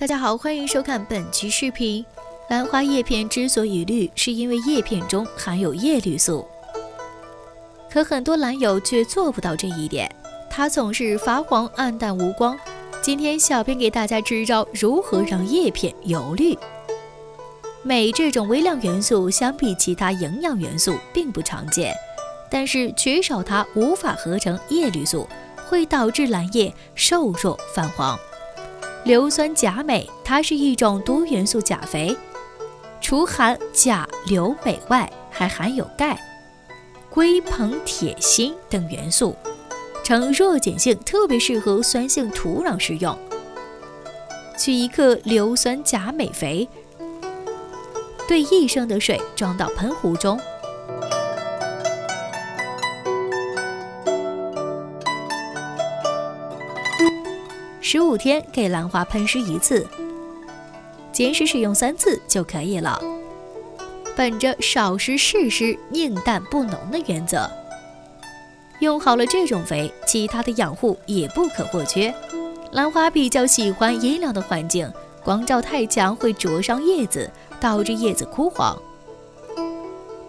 大家好，欢迎收看本期视频。兰花叶片之所以绿，是因为叶片中含有叶绿素。可很多兰友却做不到这一点，它总是发黄、暗淡无光。今天小编给大家支招，如何让叶片油绿。镁这种微量元素相比其他营养元素并不常见，但是缺少它无法合成叶绿素，会导致兰叶瘦弱泛黄。硫酸钾镁，它是一种多元素钾肥，除含钾、硫、镁外，还含有钙、硅、硼、铁、锌等元素，呈弱碱性，特别适合酸性土壤使用。取一克硫酸钾镁肥，兑一升的水，装到喷壶中。十五天给兰花喷施一次，坚持使用三次就可以了。本着少施适施、宁淡不浓的原则，用好了这种肥，其他的养护也不可或缺。兰花比较喜欢阴凉的环境，光照太强会灼伤叶子，导致叶子枯黄。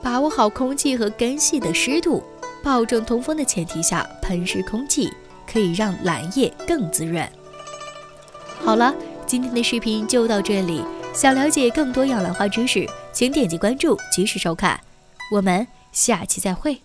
把握好空气和根系的湿度，保证通风的前提下喷施空气，可以让兰叶更滋润。好了，今天的视频就到这里。想了解更多养兰花知识，请点击关注，及时收看。我们下期再会。